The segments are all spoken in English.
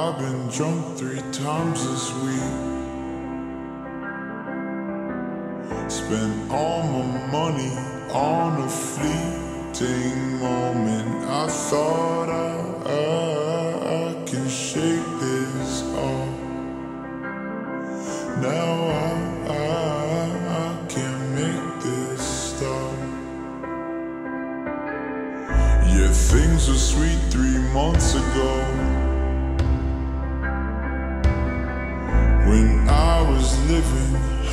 I've been drunk three times this week. Spent all my money on a fleeting moment. I thought I, I, I can shake this off. Now I, I, can't make this stop. Yeah, things were sweet three months ago.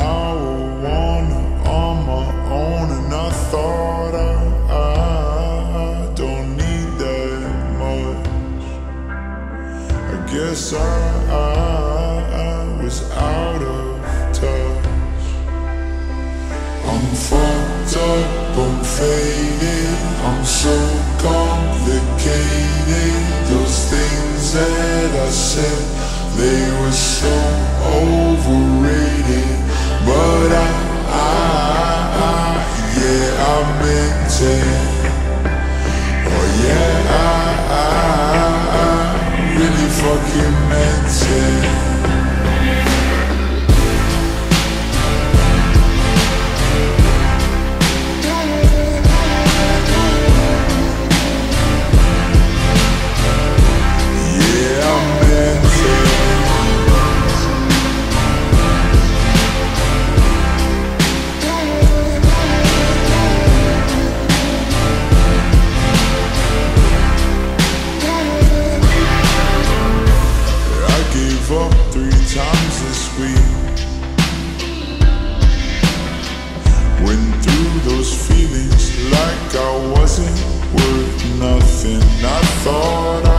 Guess I, thought I, don't need that much. I guess I was out of touch. I'm fucked up, I'm faded, I'm so complicated. Those things that I said. They were so I thought I